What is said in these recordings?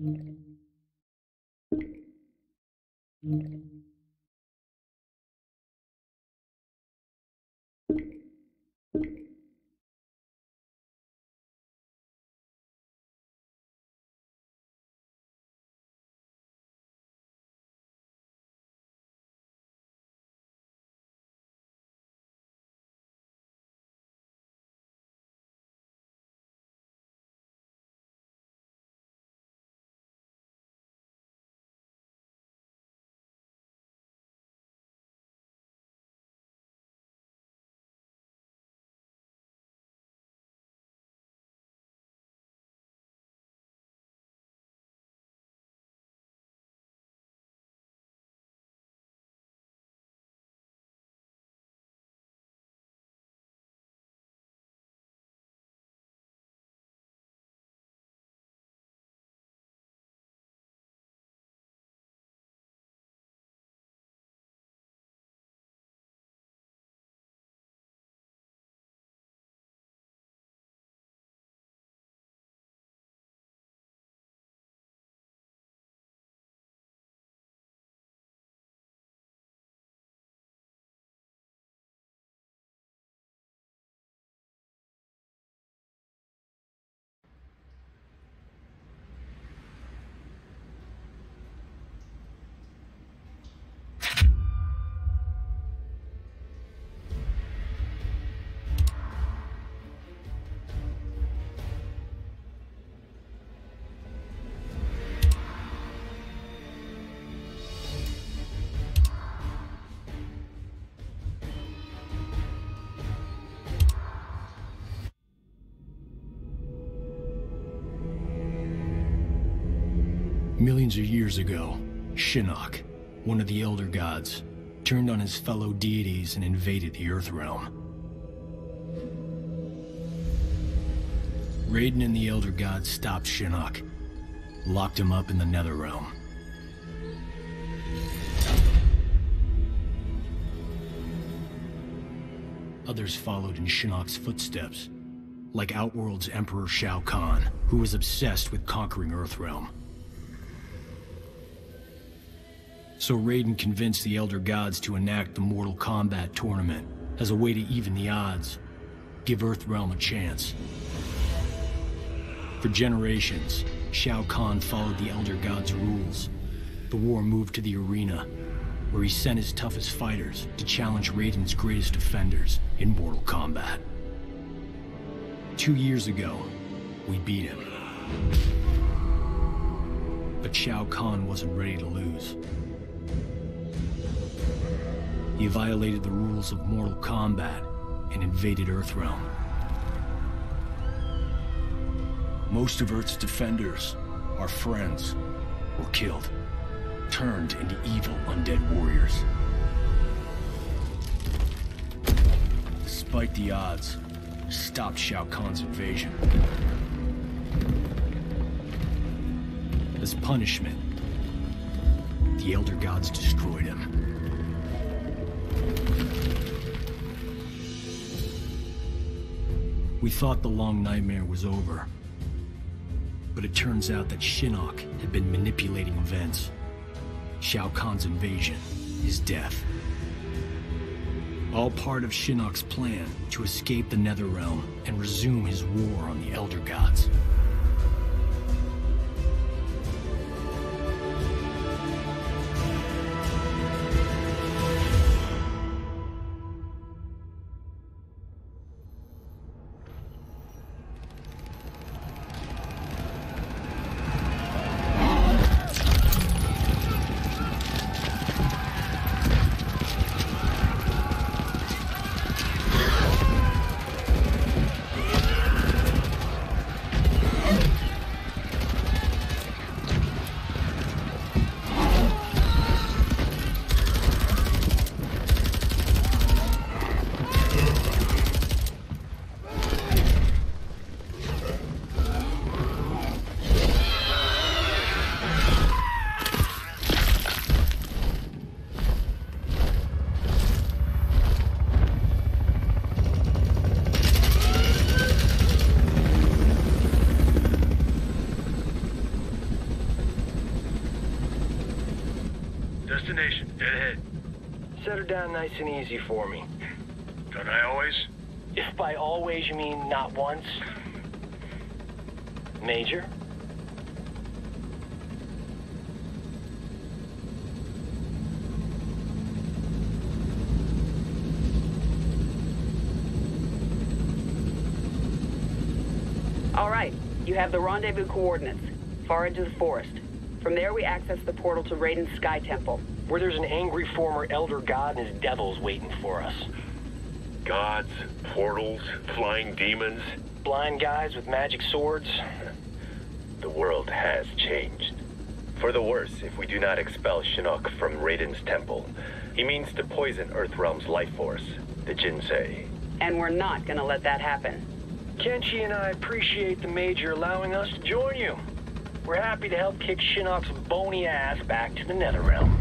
Mm-hmm. Millions of years ago, Shinnok, one of the Elder Gods, turned on his fellow deities and invaded the Earthrealm. Raiden and the Elder Gods stopped Shinnok, locked him up in the Netherrealm. Others followed in Shinnok's footsteps, like Outworld's Emperor Shao Kahn, who was obsessed with conquering Earthrealm. So Raiden convinced the Elder Gods to enact the Mortal Kombat tournament as a way to even the odds, give Earthrealm a chance. For generations, Shao Kahn followed the Elder Gods' rules. The war moved to the arena, where he sent his toughest fighters to challenge Raiden's greatest defenders in Mortal Kombat. Two years ago, we beat him. But Shao Kahn wasn't ready to lose. He violated the rules of Mortal Kombat and invaded Earthrealm. Most of Earth's defenders, our friends, were killed, turned into evil undead warriors. Despite the odds, stopped Shao Kahn's invasion. As punishment, the Elder Gods destroyed him. We thought the long nightmare was over. But it turns out that Shinnok had been manipulating events. Shao Kahn's invasion, his death. All part of Shinnok's plan to escape the Netherrealm and resume his war on the Elder Gods. Down nice and easy for me. Don't I always? If by always you mean not once. Major? All right, you have the rendezvous coordinates. Far into the forest. From there, we access the portal to Raiden's Sky Temple. Where there's an angry former Elder God and his devils waiting for us. Gods, portals, flying demons. Blind guys with magic swords. The world has changed. For the worse if we do not expel Shinnok from Raiden's temple. He means to poison Earthrealm's life force, the Jinsei. And we're not gonna let that happen. Kenshi and I appreciate the Major allowing us to join you. We're happy to help kick Shinnok's bony ass back to the Netherrealm.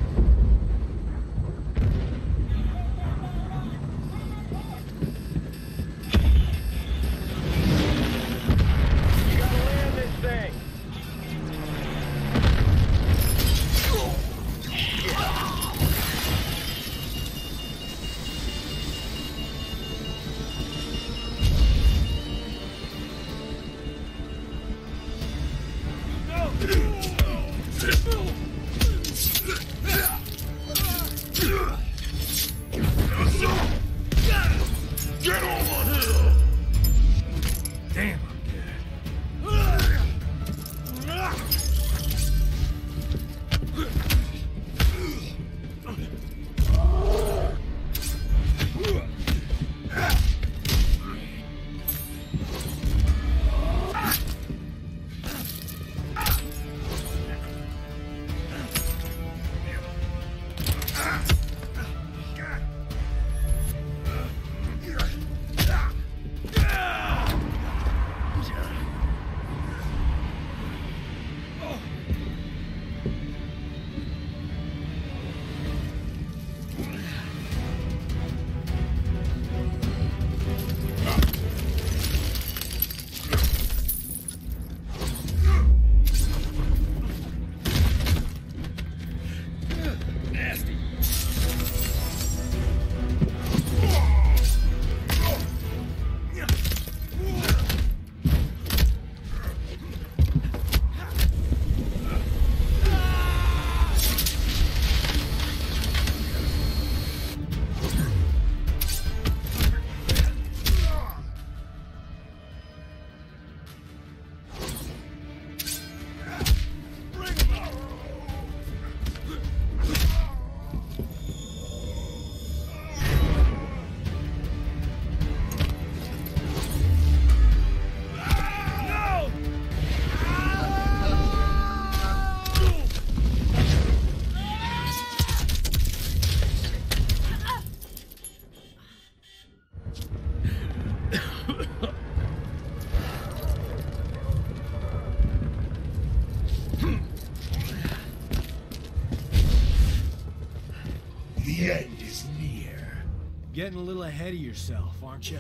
Getting a little ahead of yourself, aren't you?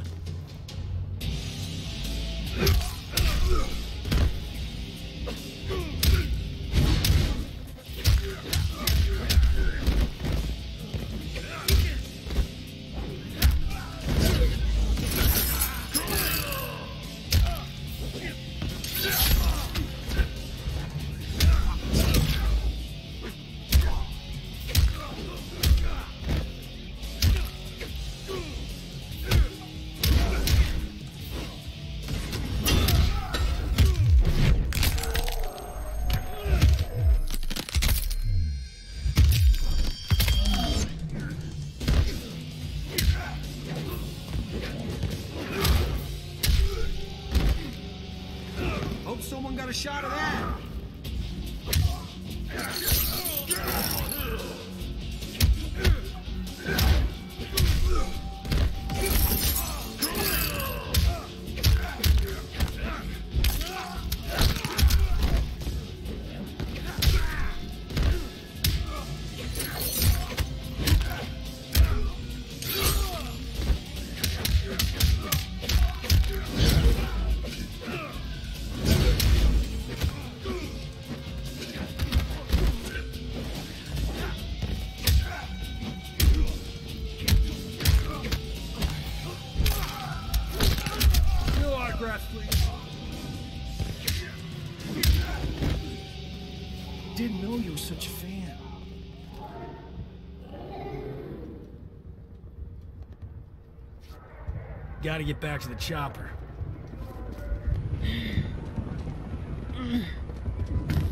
Gotta get back to the chopper.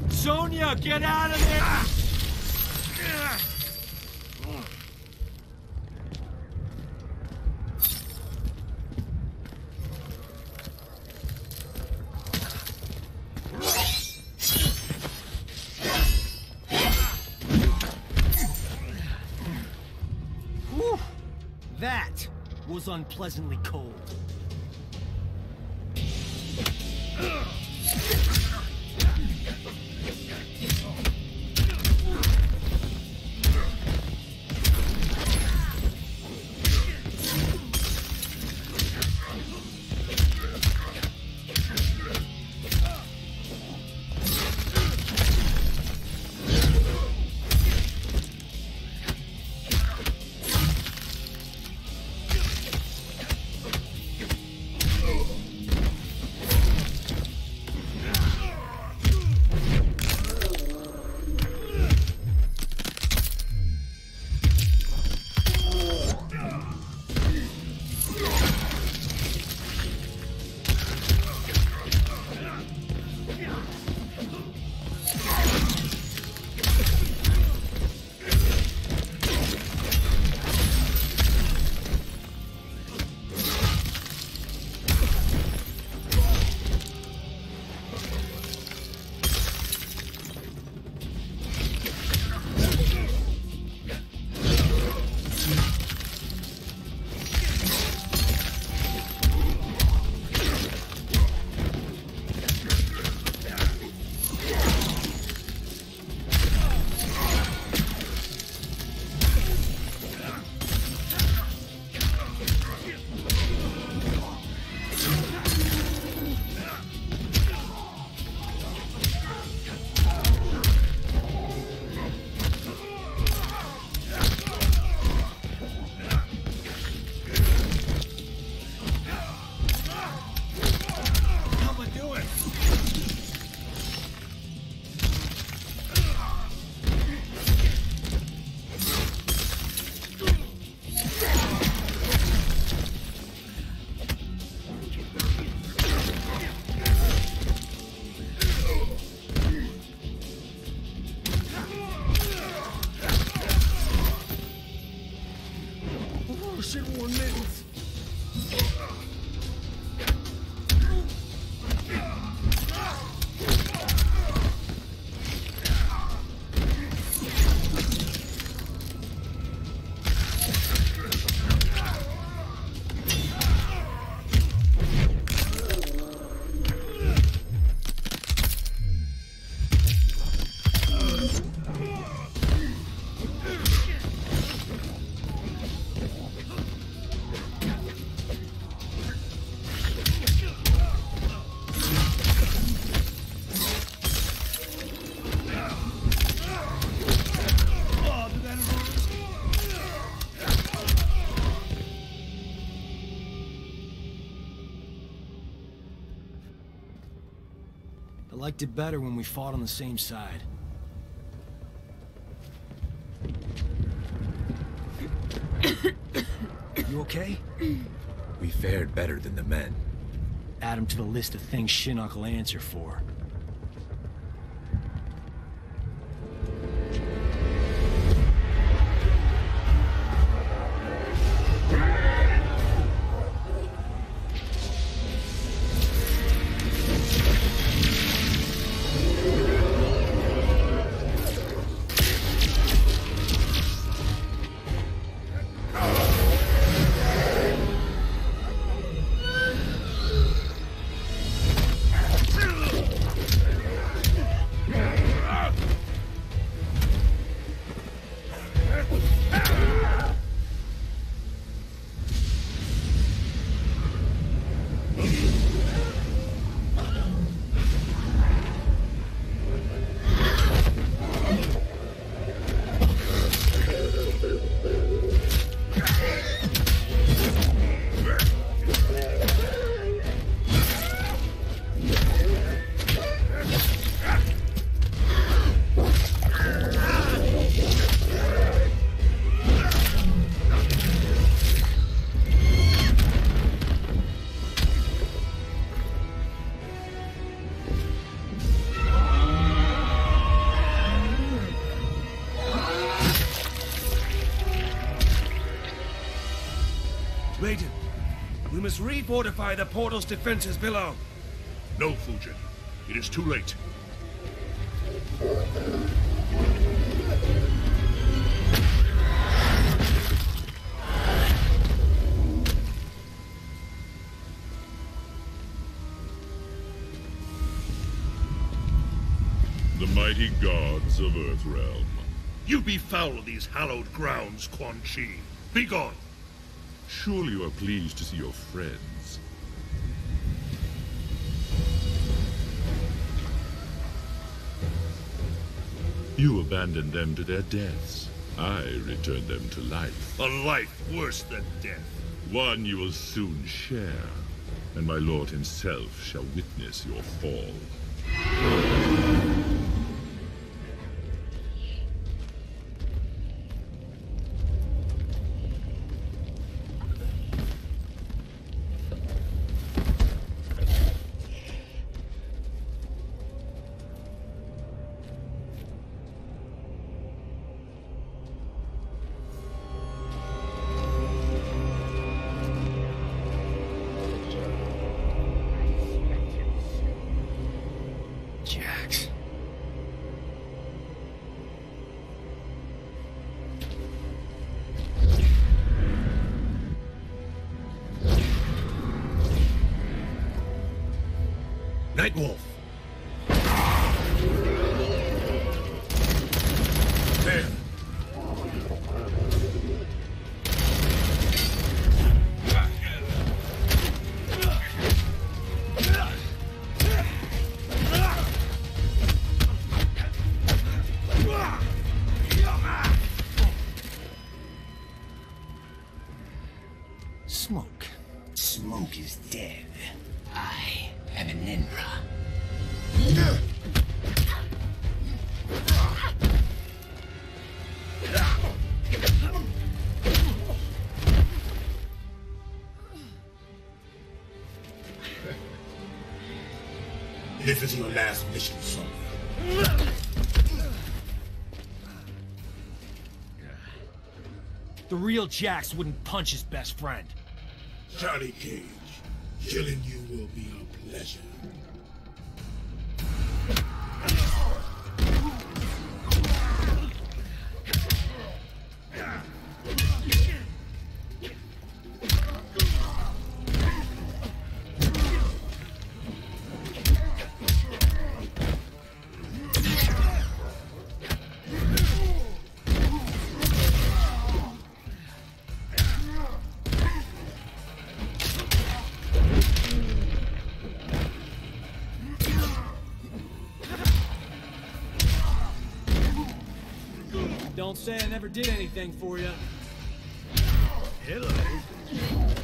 Sonya, get out of there! That was unpleasantly cold. I liked it better when we fought on the same side. You okay? We fared better than the men. Add 'em to the list of things Shinnok will answer for. Refortify the portal's defenses below. No, Fujin. It is too late. The mighty gods of Earthrealm. You befoul these hallowed grounds, Quan Chi. Begone! Surely you are pleased to see your friends. You abandoned them to their deaths. I returned them to life. A life worse than death. One you will soon share, and my lord himself shall witness your fall. This is your last mission, son. The real Jax wouldn't punch his best friend. Charlie Cage, killing you will be a pleasure. Don't say I never did anything for you. Gotcha!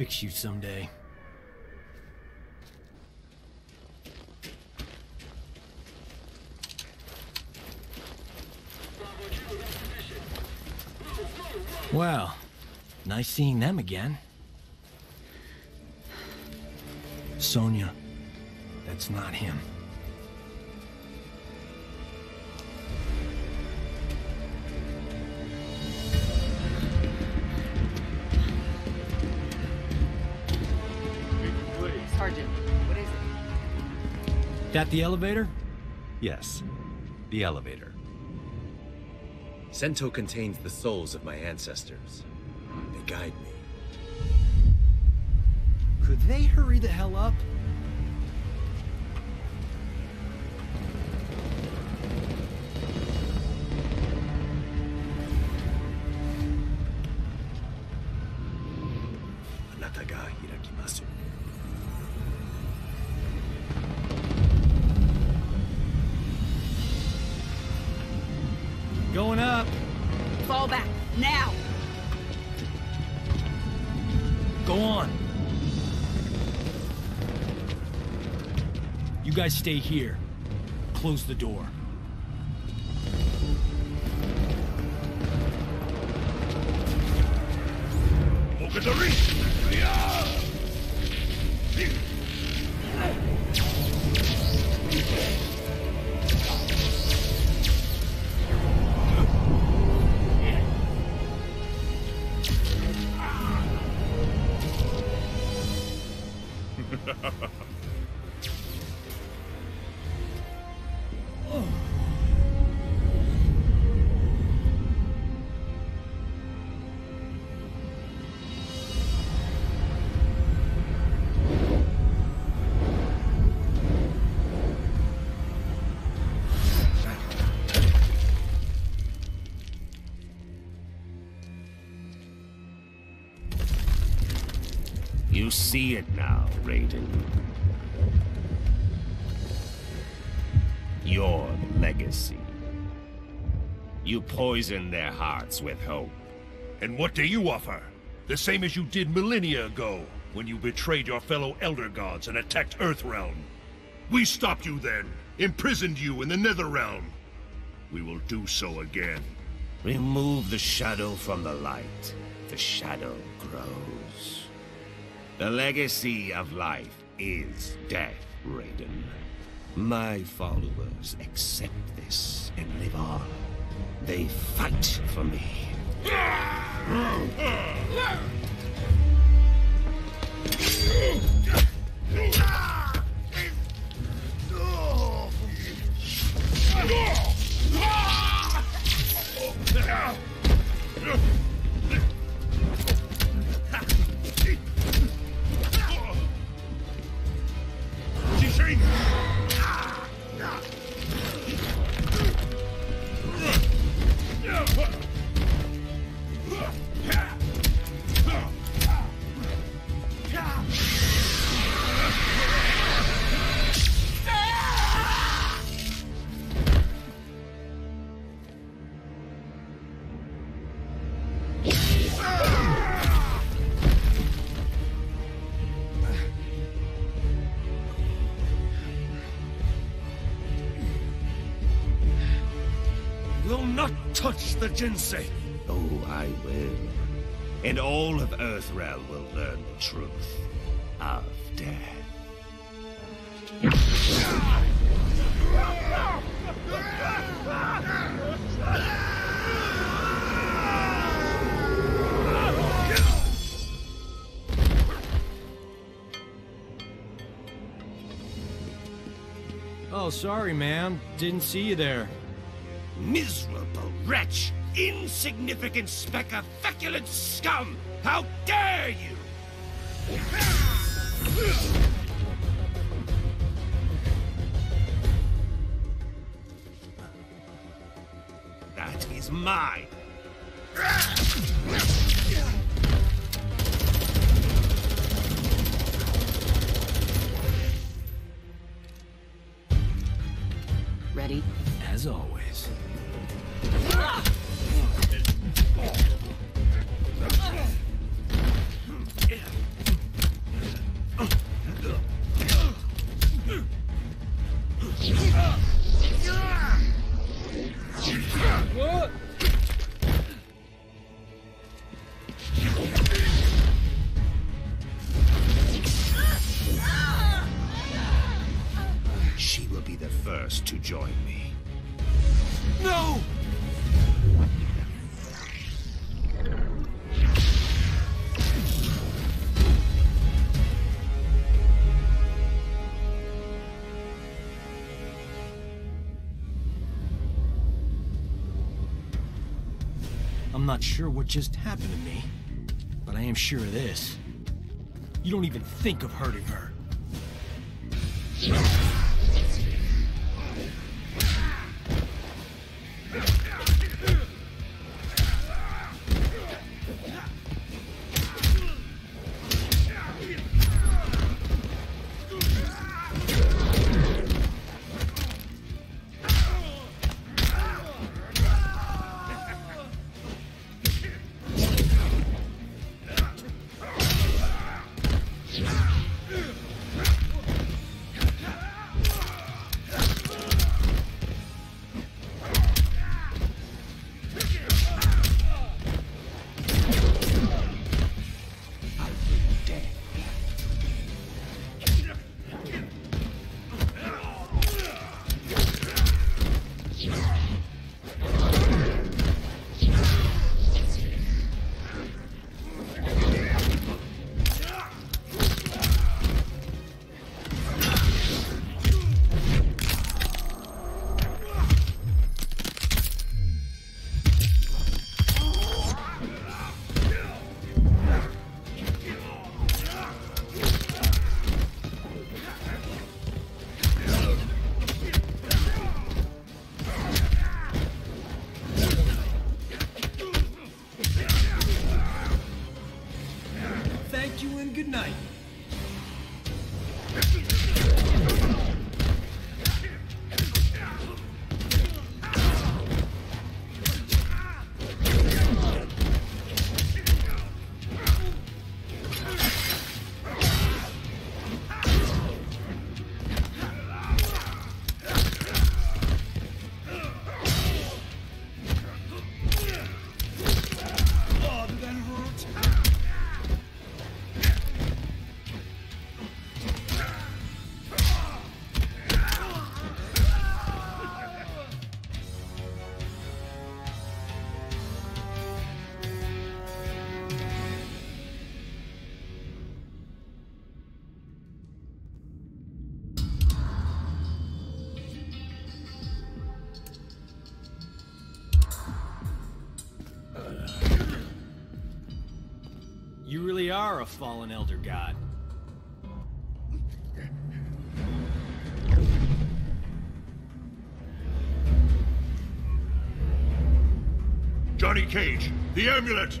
Fix you someday. Well, nice seeing them again. Sonya, that's not him. That the elevator? Yes, the elevator. Sento contains the souls of my ancestors. They guide me. Could they hurry the hell up? Going up. Fall back, now! Go on. You guys stay here. Close the door. Mogadori! You see it now, Raiden. Your legacy. You poison their hearts with hope. And what do you offer? The same as you did millennia ago, when you betrayed your fellow Elder Gods and attacked Earthrealm. We stopped you then, imprisoned you in the Netherrealm. We will do so again. Remove the shadow from the light. The shadow grows. The legacy of life is death, Raiden. My followers accept this and live on. They fight for me. the Jinsei. Oh, I will. And all of Earthrealm will learn the truth of death. Oh, sorry, man. Didn't see you there. Miserable wretch! Insignificant speck of feculent scum! How dare you! That is mine! Not sure what just happened to me, but I am sure of this. You don't even think of hurting her. Really are a fallen Elder God. Johnny Cage, the amulet!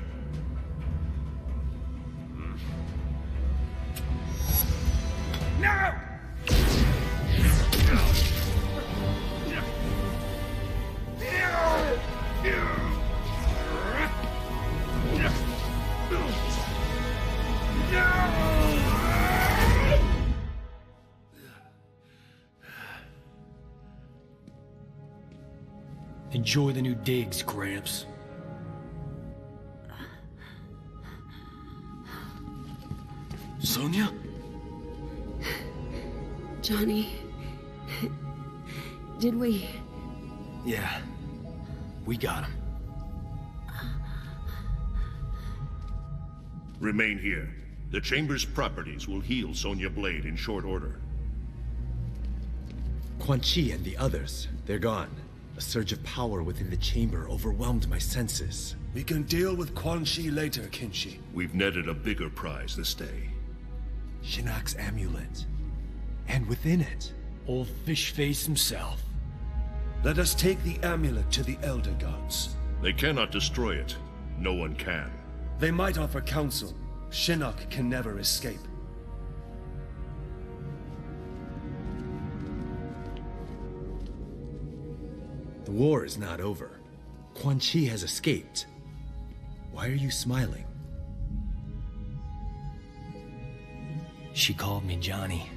Enjoy the new digs, Gramps. Sonya? Johnny. Did we? Yeah. We got him. Remain here. The Chamber's properties will heal Sonya Blade in short order. Quan Chi and the others, they're gone. A surge of power within the chamber overwhelmed my senses. We can deal with Quan Chi later, Kenshi. We've netted a bigger prize this day. Shinnok's amulet. And within it, Old fish face himself. Let us take the amulet to the Elder Gods. They cannot destroy it. No one can. They might offer counsel. Shinnok can never escape. The war is not over. Quan Chi has escaped. Why are you smiling? She called me Johnny.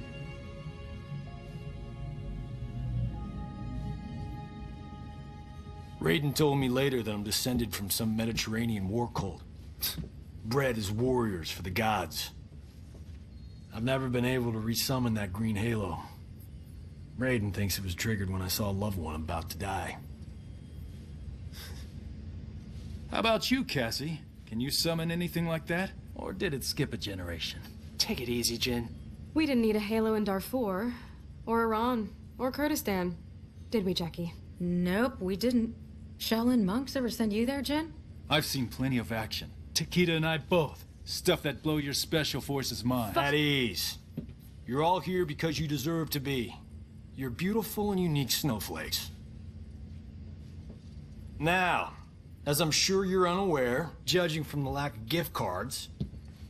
Raiden told me later that I'm descended from some Mediterranean war cult. Bred as warriors for the gods. I've never been able to resummon that green halo. Raiden thinks it was triggered when I saw a loved one about to die. How about you, Cassie? Can you summon anything like that? Or did it skip a generation? Take it easy, Jin. We didn't need a halo in Darfur, or Iran, or Kurdistan. Did we, Jacqui? Nope, we didn't. Shaolin monks ever send you there, Jin? I've seen plenty of action. Takeda and I both. Stuff that blow your special forces mind. At ease. You're all here because you deserve to be. You're beautiful and unique snowflakes. Now, as I'm sure you're unaware, judging from the lack of gift cards,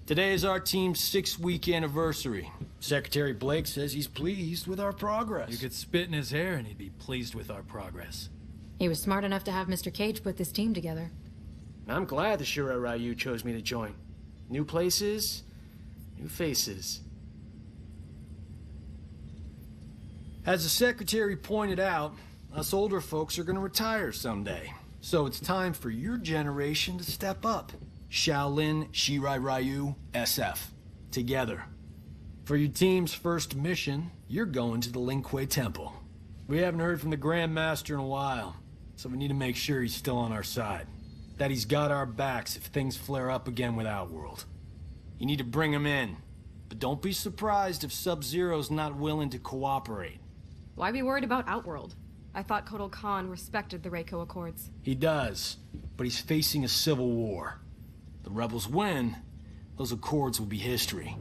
today is our team's six-week anniversary. Secretary Blake says he's pleased with our progress. You could spit in his hair and he'd be pleased with our progress. He was smart enough to have Mr. Cage put this team together. I'm glad the Shirai Ryu chose me to join. New places, new faces. As the Secretary pointed out, us older folks are gonna retire someday. So it's time for your generation to step up. Shaolin, Shirai Ryu, SF. Together. For your team's first mission, you're going to the Lin Kuei Temple. We haven't heard from the Grand Master in a while, so we need to make sure he's still on our side. That he's got our backs if things flare up again with Outworld. You need to bring him in, but don't be surprised if Sub-Zero's not willing to cooperate. Why be worried about Outworld? I thought Kotal Khan respected the Reiko Accords. He does, but he's facing a civil war. The rebels win, those accords will be history.